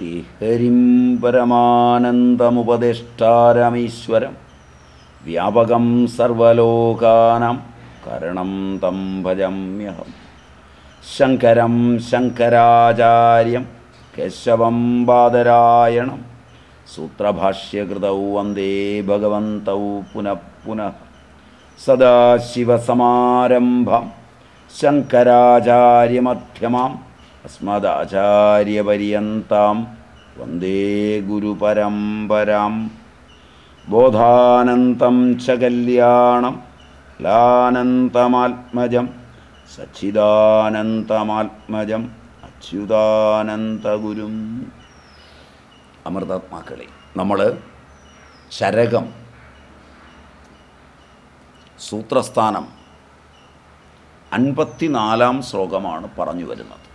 ശ്രീഹരിം പരമാനന്ദമുപദേഷ്ടാരമീശ്വരം. വ്യാപകം സർവലോകാനാം കരണം തം ഭജമ്യഹം. ശങ്കരം ശങ്കരാചാര്യം കേശവം ബാദരായണം സൂത്രഭാഷ്യകൃതൗ വന്ദേ ഭഗവന്തൗ പുനഃ പുനഃ. സദാശിവസമാരംഭം ശങ്കരാചാര്യമധ്യമാം. അസ്മദാചാര്യപര്യന്താം വന്ദേ ഗുരുപരമ്പരാം. ബോധാനന്തം ച കല്യാണം ലാനന്തമാത്മജം സച്ചിദാനന്തമാത്മജം അച്യുതാനന്തഗുരും അമൃതാത്മാക്കളെ നമ്മൾ ശരകം സൂത്രസ്ഥാനം അൻപത്തിനാലാം ശ്ലോകമാണ് പറഞ്ഞു വരുന്നത്.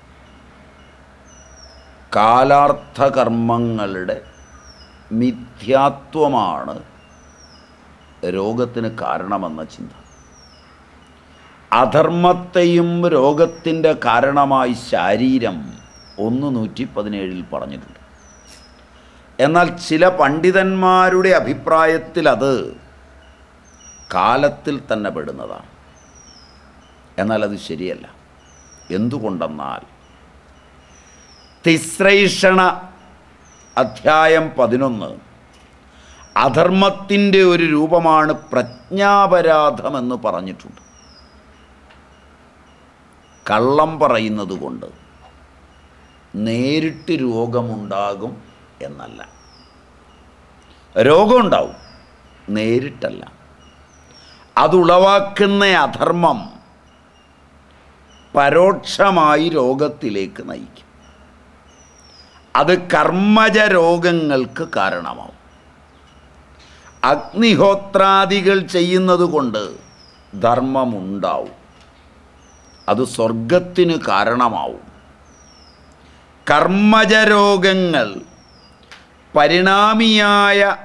കാലാർത്ഥകർമ്മങ്ങളുടെ മിഥ്യാത്വമാണ് രോഗത്തിന് കാരണമെന്ന ചിന്ത. അധർമ്മത്തെയും രോഗത്തിന്റെ കാരണമായി ശാരീരം ഒന്ന് നൂറ്റി പതിനേഴിൽ പറഞ്ഞിട്ടുണ്ട്. എന്നാൽ ചില പണ്ഡിതന്മാരുടെ അഭിപ്രായത്തിൽ അത് കാലത്തിൽ തന്നെ പെടുന്നതാണ്. എന്നാൽ അത് ശരിയല്ല. എന്തുകൊണ്ടെന്നാൽ തിസ്രൈഷണ അധ്യായം പതിനൊന്ന്. അധർമ്മത്തിന്റെ ഒരു രൂപമാണ് പ്രജ്ഞാപരാധമെന്ന് പറഞ്ഞിട്ടുണ്ട്. കള്ളം പറയുന്നത് കൊണ്ട് നേരിട്ട് രോഗമുണ്ടാകും എന്നല്ല. രോഗമുണ്ടാവും നേരിട്ടല്ല. അതുളവാക്കുന്ന അധർമ്മം പരോക്ഷമായി രോഗത്തിലേക്ക് നയിക്കും. അത് കർമ്മജ രോഗങ്ങൾക്ക് കാരണമാവും. അഗ്നിഹോത്രാദികൾ ചെയ്യുന്നത് കൊണ്ട് ധർമ്മമുണ്ടാവും. അത് സ്വർഗത്തിന് കാരണമാവും. കർമ്മജരോഗങ്ങൾ പരിണാമിയായ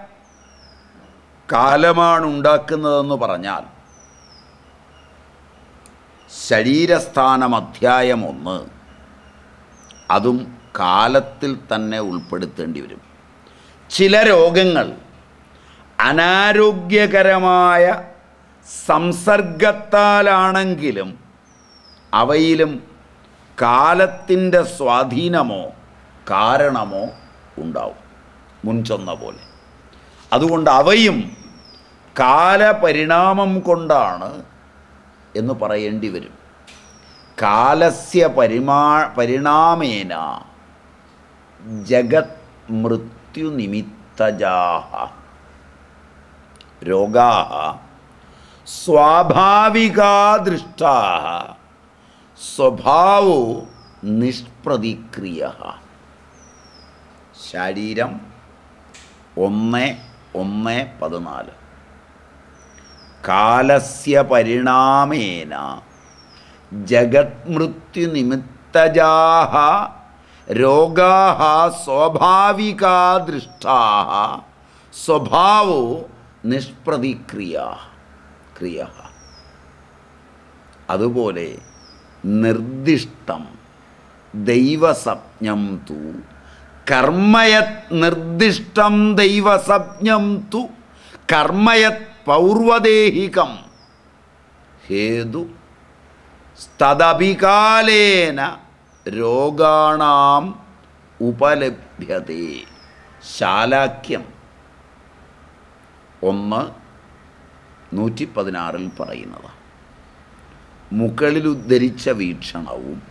കാലമാണ് ഉണ്ടാക്കുന്നതെന്ന് പറഞ്ഞാൽ ശരീരസ്ഥാനം അധ്യായം ഒന്ന് അതും കാലത്തിൽ തന്നെ ഉൾപ്പെടുത്തേണ്ടി വരും. ചില രോഗങ്ങൾ അനാരോഗ്യകരമായ സംസർഗത്താലാണെങ്കിലും അവയിലും കാലത്തിന്റെ സ്വാധീനമോ കാരണമോ ഉണ്ടാവും. മുൻചൊന്ന പോലെ. അതുകൊണ്ട് അവയും കാലപരിണാമം കൊണ്ടാണ് എന്ന് പറയേണ്ടി വരും. കാലസ്യ പരിമാ പരിണാമേന ജഗത് മൃത്യുനിമിത്തജാഹ രോഗാ സ്വാഭാവികാ ദൃഷ്ടാ സ്വഭാവോ നിഷ്പ്രതിക്രിയ ശരീരം ഒന്ന് ഒന്ന് പതിനാല്. കാലസ്യ പരിണാമേന. ജഗത്മൃത്യുനിമിത്തജാഹ രോഗാഹ സ്വാഭാവിക ദൃഷ്ടാ സ്വഭാവോ നിഷ്പ്രതിക്രിയ ക്രിയ. അതുപോലെ നിർദ്ദിഷ്ടം ദൈവസപ്ഞം തു. കർമ്മയത് നിർദ്ദിഷ്ടം ദൈവസപ്ഞം തു. കർമ്മയത് പൗർവദേഹികം. ഹേതു സ്തദപികാലേന രോഗാണാം ഉപലഭ്യതേ. ശാലാക്യം ഒന്ന് നൂറ്റി പതിനാറിൽ പറയുന്നത്. മുകളിൽ ഉദ്ധരിച്ച വീക്ഷണവും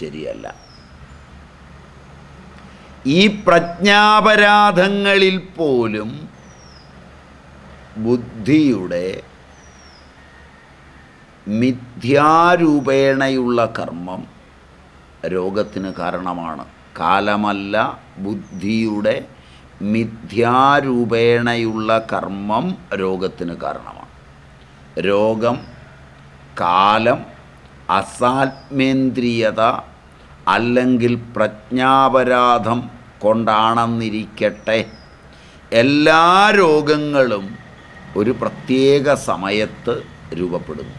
ശരിയല്ല. ഈ പ്രജ്ഞാപരാധങ്ങളിൽ പോലും ബുദ്ധിയുടെ മിഥ്യാരൂപേണയുള്ള കർമ്മം രോഗത്തിന് കാരണമാണ്. കാലമല്ല ബുദ്ധിയുടെ മിഥ്യാരൂപേണയുള്ള കർമ്മം രോഗത്തിന് കാരണമാണ്. രോഗം കാലം അസാത്മേന്ദ്രിയത അല്ലെങ്കിൽ പ്രജ്ഞാപരാധം കൊണ്ടാണെന്നിരിക്കട്ടെ. എല്ലാ രോഗങ്ങളും ഒരു പ്രത്യേക സമയത്ത് രൂപപ്പെടുന്നു.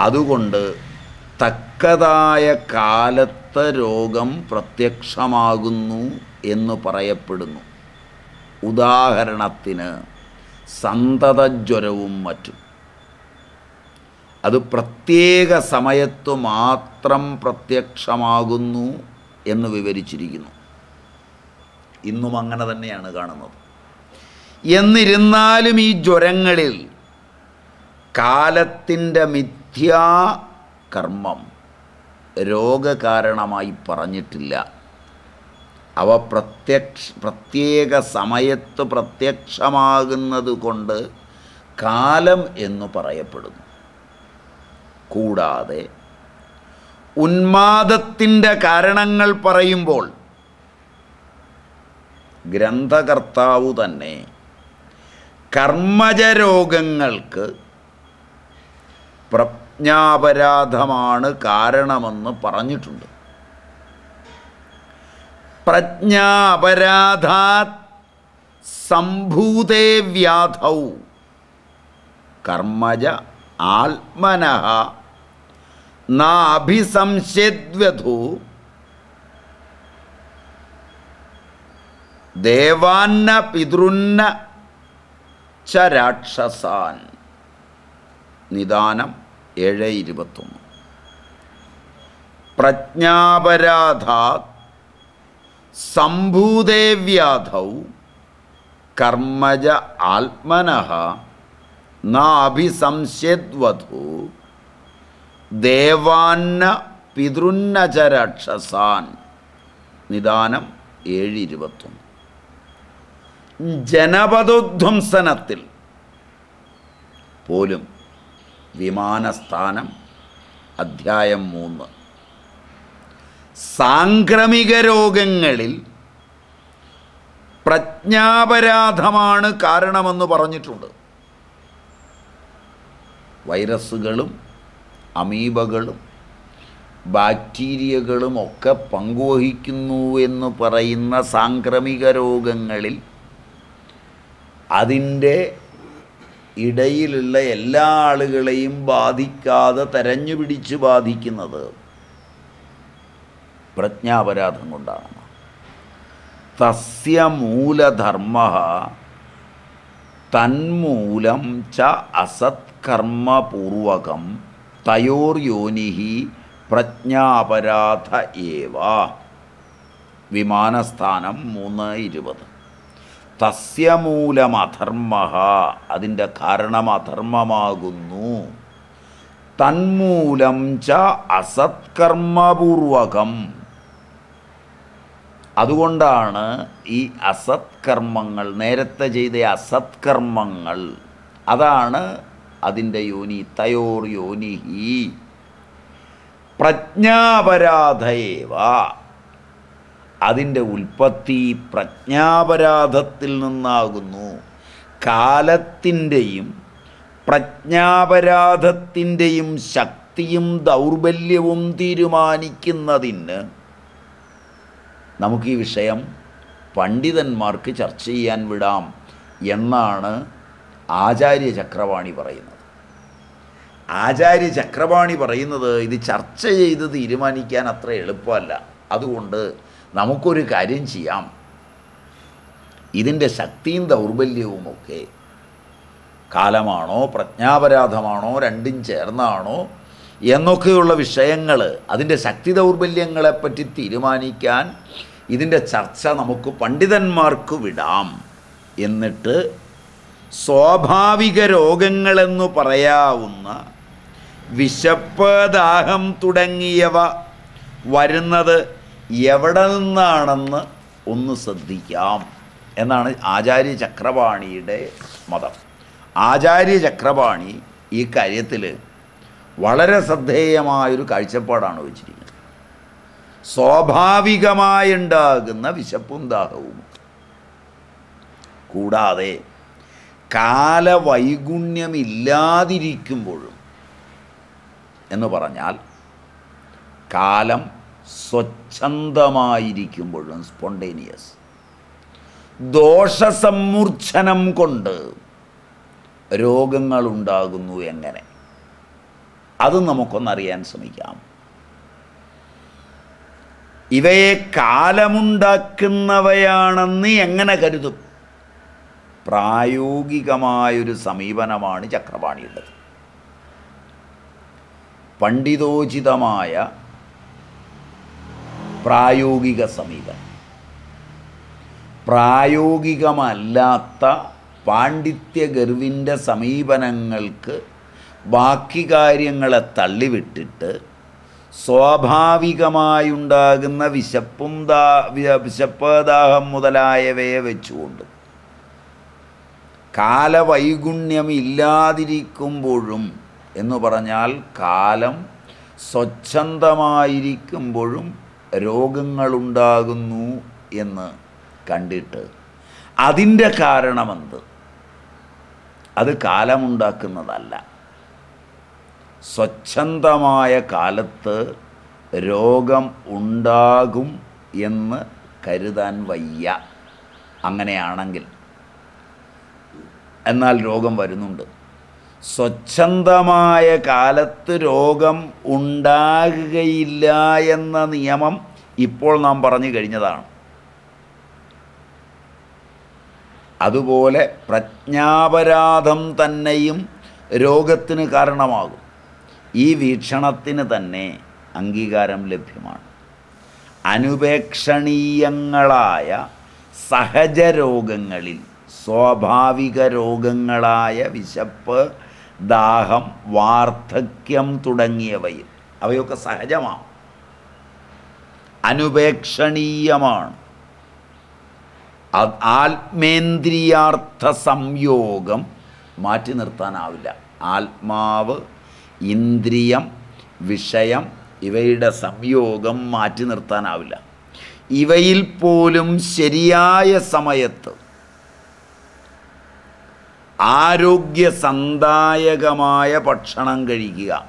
അതുകൊണ്ട് തക്കതായ കാലത്ത് രോഗം പ്രത്യക്ഷമാകുന്നു എന്ന് പറയപ്പെടുന്നു. ഉദാഹരണത്തിന് സന്തതജ്വരവും മറ്റും. അത് പ്രത്യേക സമയത്ത് മാത്രം പ്രത്യക്ഷമാകുന്നു എന്ന് വിവരിച്ചിരിക്കുന്നു. ഇന്നും അങ്ങനെ തന്നെയാണ് കാണുന്നത്. എന്നിരുന്നാലും ഈ ജ്വരങ്ങളിൽ കാലത്തിന്റെ മിഥ്യാ കർമ്മം രോഗകാരണമായി പറഞ്ഞിട്ടില്ല. അവ പ്രത്യക്ഷ പ്രത്യേക സമയത്ത് പ്രത്യക്ഷമാകുന്നത് കൊണ്ട് കാലം എന്ന് പറയപ്പെടുന്നു. കൂടാതെ ഉന്മാദത്തിന്റെ കാരണങ്ങൾ പറയുമ്പോൾ ഗ്രന്ഥകർത്താവ് തന്നെ കർമ്മജരോഗങ്ങൾക്ക് പ്രജ്ഞാപരാധമാണ് കാരണമെന്ന് പറഞ്ഞിട്ടുണ്ട്. പ്രജ്ഞാപരാധാത് സംഭൂതേ വ്യാധൗ. കർമ്മജ ആത്മനഃ നാഭിസംശയദ്വധു ദേവാന്ന പിതൃന്ന ച രാക്ഷസാൻ. നിദാനം ഏഴ് ഇരുപത്തൊന്ന്. പ്രജ്ഞാപരാധ സംഭൂതേവ്യാധൗ കർമ്മജ ആത്മനഃ നാഭിസംശദ്വധു ദേവാന്ന പിതൃന്നച രാക്ഷസാൻ നിദാനം ഏഴ് ഇരുപത്തൊന്ന്. ജനപദോധ്വംസനത്തിൽ പോലും വിമാനസ്ഥാനം അധ്യായം മൂന്ന്. സാംക്രമിക രോഗങ്ങളിൽ പ്രജ്ഞാപരാധമാണ് കാരണമെന്ന് പറഞ്ഞിട്ടുണ്ട്. വൈറസുകളും അമീബകളും ബാക്ടീരിയകളും ഒക്കെ പങ്കുവഹിക്കുന്നു എന്ന് പറയുന്ന സാംക്രമിക രോഗങ്ങളിൽ അതിന്റെ ഇടയിലുള്ള എല്ലാ ആളുകളെയും ബാധിക്കാതെ തെരഞ്ഞു പിടിച്ച് ബാധിക്കുന്നത് പ്രജ്ഞാപരാധം കൊണ്ടാണ്. തസ്യ മൂലധർമ്മ തന്മൂലം ച അസത്കർമ്മപൂർവകം തയോർയോനി പ്രജ്ഞാപരാധ ഏവ. വിമാനസ്ഥാനം മൂന്ന് ഇരുപത്. തസ്യ മൂലം അധർമ്മ അതിന്റെ കാരണം അധർമ്മമാകുന്നു തന്മൂലം ച അസത്കർമ്മപൂർവകം. അതുകൊണ്ടാണ് ഈ അസത്കർമ്മങ്ങൾ നേരത്തെ ചെയ്ത അസത്കർമ്മങ്ങൾ അതാണ് അതിന്റെ യോനി തയോർ യോനിഹി. പ്രജ്ഞാപരാധയേവ. അതിന്റെ ഉൽപ്പത്തി പ്രജ്ഞാപരാധത്തിൽ നിന്നാകുന്നു കാലത്തിന്റെയും പ്രജ്ഞാപരാധത്തിന്റെയും ശക്തിയും ദൗർബല്യവും തീരുമാനിക്കുന്നതിന് നമുക്ക് ഈ വിഷയം പണ്ഡിതന്മാർക്ക് ചർച്ച ചെയ്യാൻ വിടാം എന്നാണ് ആചാര്യ ചക്രവാണി പറയുന്നത്. ആചാര്യ ചക്രവാണി പറയുന്നത് ഇത് ചർച്ച ചെയ്ത് തീരുമാനിക്കാൻ അത്ര എളുപ്പമല്ല. അതുകൊണ്ട് നമുക്കൊരു കാര്യം ചെയ്യാം. ഇതിന്റെ ശക്തിയും ദൗർബല്യവും ഒക്കെ കാലമാണോ പ്രജ്ഞാപരാധമാണോ രണ്ടും ചേർന്നാണോ എന്നൊക്കെയുള്ള വിഷയങ്ങൾ അതിന്റെ ശക്തി ദൗർബല്യങ്ങളെപ്പറ്റി തീരുമാനിക്കാൻ ഇതിന്റെ ചർച്ച നമുക്ക് പണ്ഡിതന്മാർക്ക് വിടാം. എന്നിട്ട് സ്വാഭാവിക രോഗങ്ങളെന്ന് പറയാവുന്ന വിശപ്പ് ദാഹം തുടങ്ങിയവ വരുന്നത് എവിടെ നിന്നാണെന്ന് ഒന്ന് ശ്രദ്ധിക്കാം. എന്നാണ് ആചാര്യ ചക്രപാണിയുടെ മതം. ആചാര്യ ചക്രപാണി ഈ കാര്യത്തിൽ വളരെ ശ്രദ്ധേയമായൊരു കാഴ്ചപ്പാടാണ് വെച്ചിരിക്കുന്നത്. സ്വാഭാവികമായുണ്ടാകുന്ന വിശപ്പും ദാഹവും. കൂടാതെ കാലവൈഗുണ്യമില്ലാതിരിക്കുമ്പോഴും എന്ന് പറഞ്ഞാൽ കാലം സ്വച്ഛന്തമായിരിക്കുമ്പോഴും സ്പോണ്ടേനിയസ് ദോഷസമ്മൂർച്ഛനം കൊണ്ട് രോഗങ്ങളുണ്ടാകുന്നു എങ്ങനെ? അത് നമുക്കൊന്നറിയാൻ ശ്രമിക്കാം. ഇവയെ കാലമുണ്ടാക്കുന്നവയാണെന്ന് എങ്ങനെ കരുതും? പ്രായോഗികമായൊരു സമീപനമാണ് ചക്രപാണിയുള്ളത് പണ്ഡിതോചിതമായ പ്രായോഗിക സമീപനം. പ്രായോഗികമല്ലാത്ത പാണ്ഡിത്യഗർവിന്റെ സമീപനങ്ങൾക്ക് ബാക്കി കാര്യങ്ങളെ തള്ളിവിട്ടിട്ട് സ്വാഭാവികമായുണ്ടാകുന്ന വിശപ്പും ദാ വിശപ്പ് ദാഹം മുതലായവയെ വെച്ചുകൊണ്ട്. കാലവൈഗുണ്യമില്ലാതിരിക്കുമ്പോഴും എന്ന് പറഞ്ഞാൽ കാലം സ്വച്ഛന്തമായിരിക്കുമ്പോഴും രോഗങ്ങളുണ്ടാകുന്നു എന്ന് കണ്ടിട്ട് അതിന്റെ കാരണമെന്ത്? അത് കാലമുണ്ടാക്കുന്നതല്ല. സ്വച്ഛന്തമായ കാലത്ത് രോഗം ഉണ്ടാകും എന്ന് കരുതാൻ വയ്യ. അങ്ങനെയാണെങ്കിൽ. എന്നാൽ രോഗം വരുന്നുണ്ട്. സ്വച്ഛന്തമായ കാലത്ത് രോഗം ഉണ്ടാകുകയില്ല എന്ന നിയമം ഇപ്പോൾ നാം പറഞ്ഞു കഴിഞ്ഞതാണ്. അതുപോലെ പ്രജ്ഞാപരാധം തന്നെയും രോഗത്തിന് കാരണമാകും. ഈ വീക്ഷണത്തിന് തന്നെ അംഗീകാരം ലഭ്യമാണ്. അനുപേക്ഷണീയങ്ങളായ സഹജരോഗങ്ങളിൽ സ്വാഭാവിക രോഗങ്ങളായ വിശപ്പ് ദാഹം വാർദ്ധക്യം തുടങ്ങിയവയും അവയൊക്കെ സഹജമാണ്. അനുപേക്ഷണീയമാണ്. ആത്മേന്ദ്രിയാർത്ഥ സംയോഗം മാറ്റി നിർത്താനാവില്ല. ആത്മാവ് ഇന്ദ്രിയം വിഷയം ഇവയുടെ സംയോഗം മാറ്റി നിർത്താനാവില്ല. ഇവയിൽ പോലും ശരിയായ സമയത്ത് ആരോഗ്യസന്ദായകമായ ഭക്ഷണം കഴിക്കുക.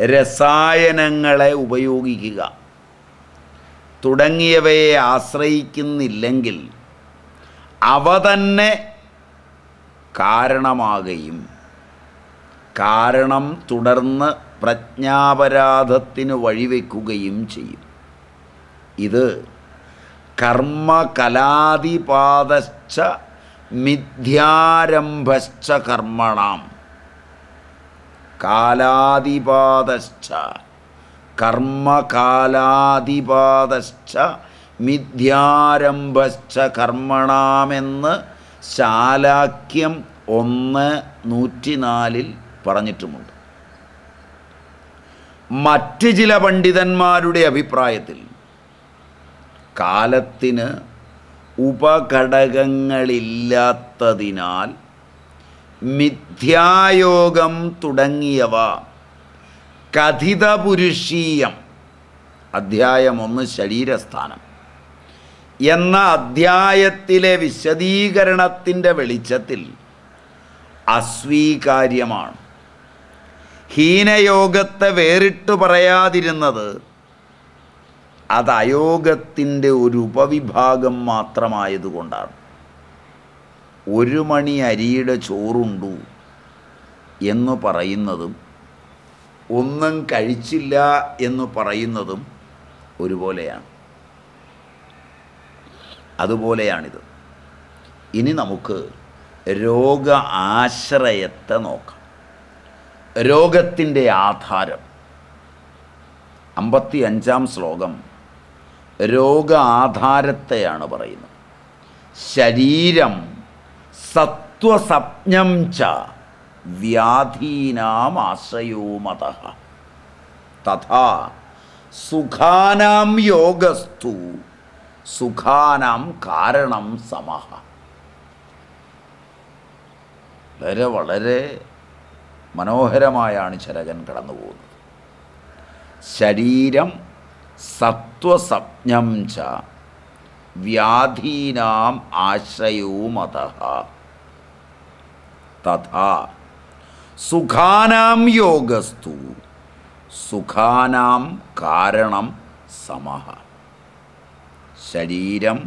രസായനങ്ങളെ ഉപയോഗിക്കുക. തുടങ്ങിയവയെ ആശ്രയിക്കുന്നില്ലെങ്കിൽ അവ തന്നെ കാരണമാകുകയും കാരണം തുടർന്ന് പ്രജ്ഞാപരാധത്തിന് വഴിവെക്കുകയും ചെയ്യും. ഇത് കർമ്മകലാതിപാതശ്ച മിഥ്യാരംഭശ്ച കർമ്മണം. കാലാതിപാതശ്ച കർമ്മകാലാതിപാതശ്ച മിഥ്യാരംഭശ്ച കർമ്മണാമെന്ന് ശാലാക്യം ഒന്ന് നൂറ്റിനാലിൽ പറഞ്ഞിട്ടുമുണ്ട്. മറ്റ് ചില പണ്ഡിതന്മാരുടെ അഭിപ്രായത്തിൽ കാലത്തിന് ഉപഘടകങ്ങളില്ലാത്തതിനാൽ മിഥ്യായോഗം തുടങ്ങിയവ കഥിത പുരുഷീയം അധ്യായം ഒന്ന് ശരീരസ്ഥാനം എന്ന അധ്യായത്തിലെ വിശദീകരണത്തിന്റെ വെളിച്ചത്തിൽ അസ്വീകാര്യമാണ്. ഹീനയോഗത്തെ വേറിട്ടു പറയാതിരുന്നത് അത് അയോഗത്തിന്റെ ഒരു ഉപവിഭാഗം മാത്രമായതുകൊണ്ടാണ്. ഒരു മണി അരിയുടെ ചോറുണ്ടു എന്ന് പറയുന്നതും ഒന്നും കഴിച്ചില്ല എന്ന് പറയുന്നതും ഒരുപോലെയാണ്. അതുപോലെയാണിത്. ഇനി നമുക്ക് രോഗ ആശ്രയത്തെ നോക്കാം. രോഗത്തിന്റെ ആധാരം. അമ്പത്തി അഞ്ചാം ശ്ലോകം രോഗ ആധാരത്തെയാണ് പറയുന്നത്. ശരീരം സത്വസപ്നം ച വ്യാധീനാം ആശ്രയോമത തഥാ സുഖാനാം യോഗസ്തു സുഖാനാം കാരണം സമഹ വളരെ വളരെ മനോഹരമായാണ് ചരകൻ കടന്നു പോകുന്നത് ശരീരം സത്വസപ്നം ച വ്യാധീനാം ആശ്രയോ മത തഥാ സുഖാനാം യോഗസ്തു. സുഖാനാം കാരണം സമഹ. ശരീരം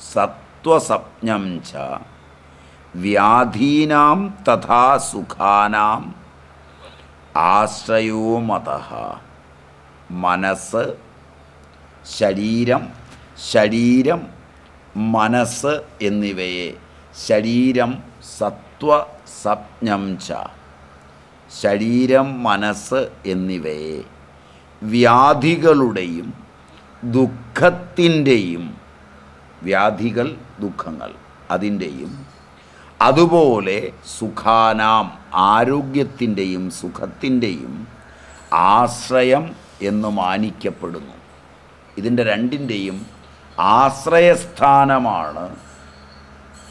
സത്വസപ്നം ച വ്യാധീനാം തഥാ സുഖാനാം ആശ്രയോ മത മനസ്സ് ശരീരം ശരീരം മനസ്സ് എന്നിവയെ ശരീരം സത്വ സപ്നം ച. ശരീരം മനസ്സ് എന്നിവയെ വ്യാധികളുടെയും ദുഃഖത്തിന്റെയും വ്യാധികൾ ദുഃഖങ്ങൾ അതിന്റെയും അതുപോലെ സുഖാനാം ആരോഗ്യത്തിന്റെയും സുഖത്തിന്റെയും ആശ്രയം എന്ന് മാനിക്കപ്പെടുന്നു. ഇതിന്റെ രണ്ടിന്റെയും ആശ്രയസ്ഥാനമാണ്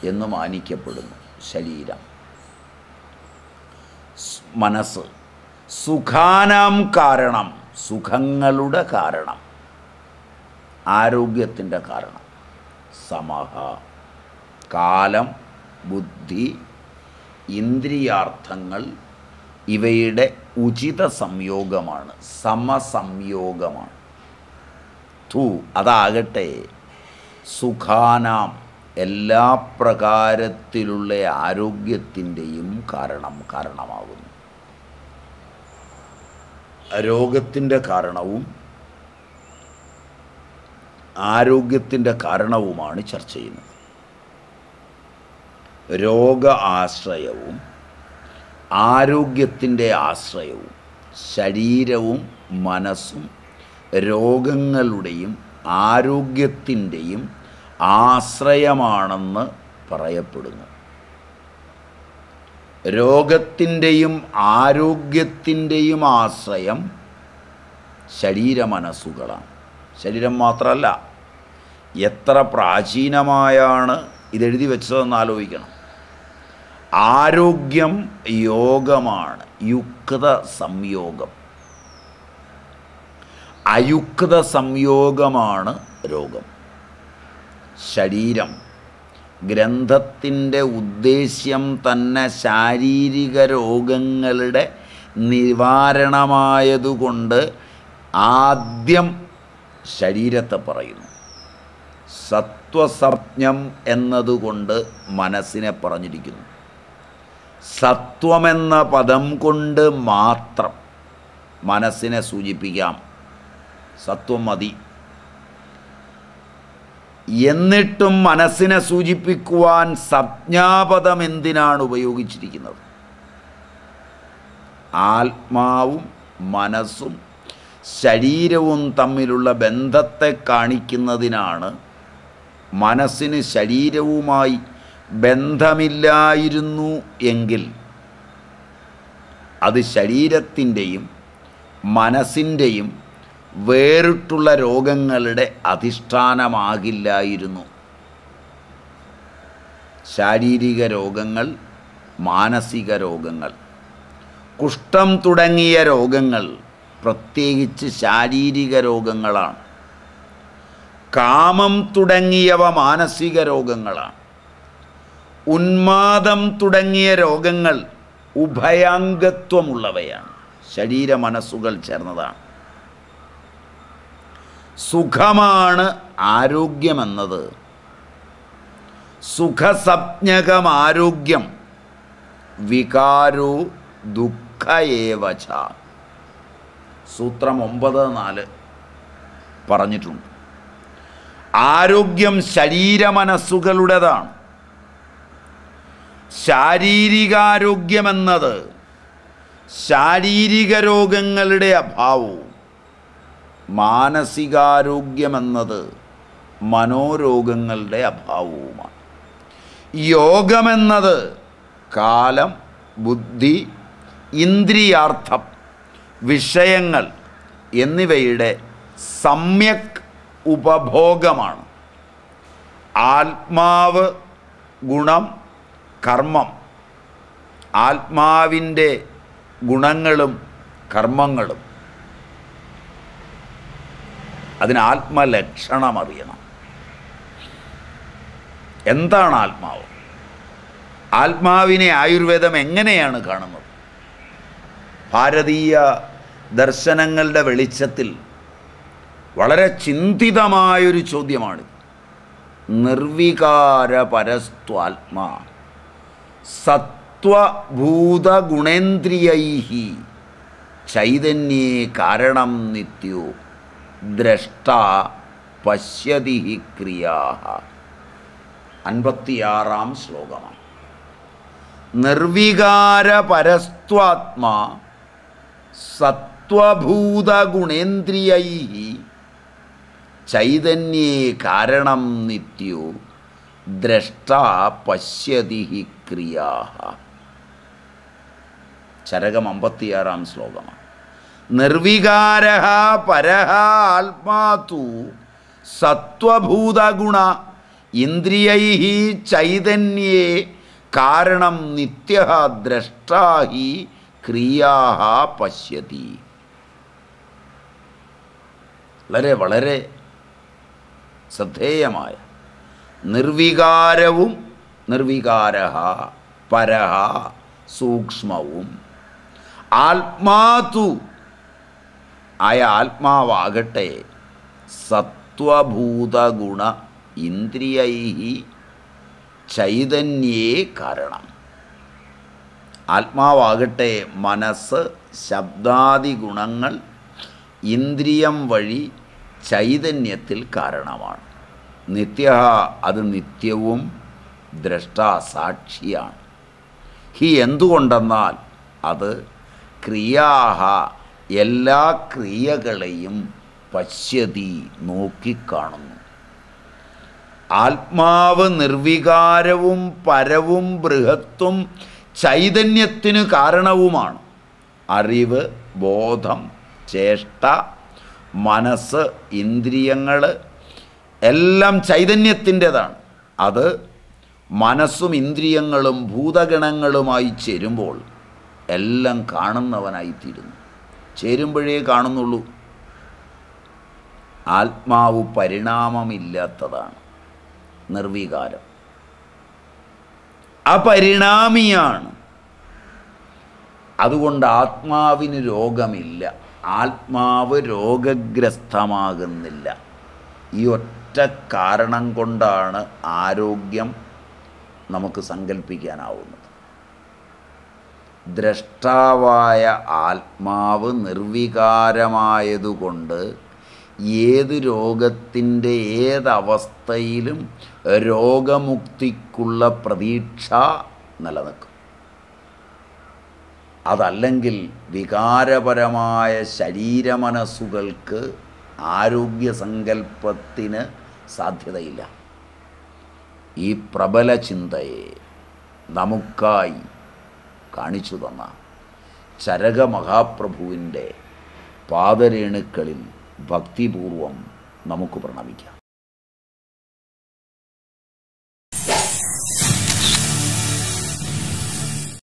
എന്ന് മാനിക്കപ്പെടുന്നു ശരീരം. മനസ്സ്. സുഖാനാം കാരണം. സുഖങ്ങളുടെ കാരണം. ആരോഗ്യത്തിന്റെ കാരണം. സമഹ. കാലം. ബുദ്ധി. ഇന്ദ്രിയാർത്ഥങ്ങൾ. ഇവയുടെ ഉചിത സംയോഗമാണ് സമസംയോഗമാണ്. തു അതാകട്ടെ സുഖാനാം എല്ലാ പ്രകാരത്തിലുള്ള ആരോഗ്യത്തിന്റെയും കാരണം കാരണമാകുന്നു. രോഗത്തിന്റെ കാരണവും ആരോഗ്യത്തിന്റെ കാരണവുമാണ് ചർച്ച ചെയ്യുന്നത്. രോഗ ആശ്രയവും ആരോഗ്യത്തിന്റെ ആശ്രയവും ശരീരവും മനസ്സും രോഗങ്ങളുടെയും ആരോഗ്യത്തിന്റെയും ആശ്രയമാണെന്ന് പറയപ്പെടുന്നു. രോഗത്തിന്റെയും ആരോഗ്യത്തിന്റെയും ആശ്രയം ശരീരമനസ്സുകളാണ് ശരീരം മാത്രമല്ല എത്ര പ്രാചീനമായാണ് ഇതെഴുതി വെച്ചതെന്ന് ആലോചിക്കണം. ആരോഗ്യം യോഗമാണ് യുക്ത സംയോഗം. അയുക്ത സംയോഗമാണ് രോഗം. ശരീരം ഗ്രന്ഥത്തിന്റെ ഉദ്ദേശ്യം തന്നെ ശാരീരിക രോഗങ്ങളുടെ നിവാരണമായതുകൊണ്ട് ആദ്യം ശരീരത്തെ പറയുന്നു. സത്വസർജ്ഞം എന്നതുകൊണ്ട് മനസ്സിനെ പറഞ്ഞിരിക്കുന്നു. സത്വമെന്ന പദം കൊണ്ട് മാത്രം മനസ്സിനെ സൂചിപ്പിക്കാം. സത്വം മതി. എന്നിട്ടും മനസ്സിനെ സൂചിപ്പിക്കുവാൻ സംജ്ഞാപദം എന്തിനാണ് ഉപയോഗിച്ചിരിക്കുന്നത്? ആത്മാവും മനസ്സും ശരീരവും തമ്മിലുള്ള ബന്ധത്തെ കാണിക്കുന്നതിനാണ് മനസ്സിന് ശരീരവുമായി ബന്ധമില്ലായിരുന്നു എങ്കിൽ അത് ശരീരത്തിന്റെയും മനസ്സിന്റെയും വേറിട്ടുള്ള രോഗങ്ങളുടെ അധിഷ്ഠാനമാകില്ലായിരുന്നു. ശാരീരിക രോഗങ്ങൾ മാനസിക രോഗങ്ങൾ കുഷ്ഠം തുടങ്ങിയ രോഗങ്ങൾ പ്രത്യേകിച്ച് ശാരീരിക രോഗങ്ങളാണ്. കാമം തുടങ്ങിയവ മാനസിക രോഗങ്ങളാണ്. ഉന്മാദം തുടങ്ങിയ രോഗങ്ങൾ ഉഭയാംഗത്വമുള്ളവയാണ്. ശരീര മനസ്സുകൾ ചേർന്നതാണ്. സുഖമാണ് ആരോഗ്യമെന്നത്. സുഖസപ്ഞകം ആരോഗ്യം വികാരോ ദുഃഖയേവച സൂത്രം ഒമ്പത് നാല് പറഞ്ഞിട്ടുണ്ട്. ആരോഗ്യം ശരീരമനസ്സുകളുടേതാണ് ശാരീരികാരോഗ്യമെന്നത് ശാരീരിക രോഗങ്ങളുടെ അഭാവവും മാനസികാരോഗ്യമെന്നത് മനോരോഗങ്ങളുടെ അഭാവവുമാണ്. യോഗമെന്നത് കാലം ബുദ്ധി ഇന്ദ്രിയാർത്ഥം വിഷയങ്ങൾ എന്നിവയുടെ സമ്യക് ഉപഭോഗമാണ്. ആത്മാവ് ഗുണം കർമ്മം. ആത്മാവിന്റെ ഗുണങ്ങളും കർമ്മങ്ങളും. അതിന് ആത്മലക്ഷണം അറിയണം. എന്താണ് ആത്മാവ്? ആത്മാവിനെ ആയുർവേദം എങ്ങനെയാണ് കാണുന്നത്? ഭാരതീയ ദർശനങ്ങളുടെ വെളിച്ചത്തിൽ വളരെ ചിന്തിതമായൊരു ചോദ്യമാണ് നിർവികാര പരസ്ത്വാത്മാ സത്വഭൂതഗുണേന്ദ്രിയൈ ചൈതന്യേ കാരണം നിത്യോ. ദ്രഷ്ട പശ്യതി ക്രിയാ അൻപത്തിയാറാം ശ്ലോകമാണ്. നിർവികാര പരസ്ത്വാത്മാ സത്വഭൂതഗുണേന്ദ്രിയൈ ചൈതന്യേ കാരണം നിത്യോ. ദ്രഷ്ട പശ്യതി ഹി ക്രിയാ ചരകം അമ്പത്തിയാറാം ശ്ലോകമാണ്. നിർവികാര പരഹ ആത്മാതു സത്വഭൂതഗുണ ഇന്ദ്രിയൈ ചൈതന്യേ കാരണം നിത്യ ദ്രഷ്ടാഹി ക്രിയാഹ ക്രിയാ പശ്യതി. വളരെ വളരെ ശ്രദ്ധേയമായ നിർവികാരവും നിർവികാര പരഹ സൂക്ഷ്മവും. ആത്മാതു ആയ ആത്മാവാകട്ടെ സത്വഭൂതഗുണ ഇന്ദ്രിയൈ ചൈതന്യേ കാരണം. ആത്മാവാകട്ടെ മനസ്സ് ശബ്ദാദി ഗുണങ്ങൾ ഇന്ദ്രിയം വഴി ചൈതന്യത്തിൽ കാരണമാണ്. നിത്യ അത് നിത്യവും ദ്രഷ്ടാസാക്ഷിയാണ് ഹി എന്തുകൊണ്ടെന്നാൽ അത് ക്രിയാഹ എല്ലാ ക്രിയകളെയും പശ്യതി നോക്കിക്കാണുന്നു. ആത്മാവ് നിർവികാരവും പരവും ബൃഹത്വം ചൈതന്യത്തിന് കാരണവുമാണ്. അറിവ് ബോധം ചേഷ്ട മനസ്സ് ഇന്ദ്രിയങ്ങൾ എല്ലാം ചൈതന്യത്തിന്റെതാണ്. അത് മനസ്സും ഇന്ദ്രിയങ്ങളും ഭൂതഗണങ്ങളുമായി ചേരുമ്പോൾ എല്ലാം കാണുന്നവനായിത്തീരുന്നു. ചേരുമ്പോഴേ കാണുന്നുള്ളൂ. ആത്മാവ് പരിണാമമില്ലാത്തതാണ്. നിർവികാരം. അപരിണാമിയാണ്. അതുകൊണ്ട് ആത്മാവിന് രോഗമില്ല. ആത്മാവ് രോഗഗ്രസ്തമാകുന്നില്ല. ഈ ഒറ്റ കാരണം കൊണ്ടാണ് ആരോഗ്യം നമുക്ക് സങ്കല്പിക്കാനാവുന്നത് ദ്രഷ്ടാവായ ആത്മാവ് നിർവികാരമായതുകൊണ്ട് ഏത് രോഗത്തിന്റെ ഏതവസ്ഥയിലും രോഗമുക്തിക്കുള്ള പ്രതീക്ഷ നിലനിൽക്കും. അതല്ലെങ്കിൽ വികാരപരമായ ശരീരമനസ്സുകൾക്ക് ആരോഗ്യസങ്കല്പത്തിന് സാധ്യതയില്ല. ഈ പ്രബല ചിന്തയെ നമുക്കായി കാണിച്ചു തന്ന ചരക മഹാപ്രഭുവിന്റെ പാദരേണുക്കളിൽ ഭക്തിപൂർവം നമുക്ക് പ്രണമിക്കാം.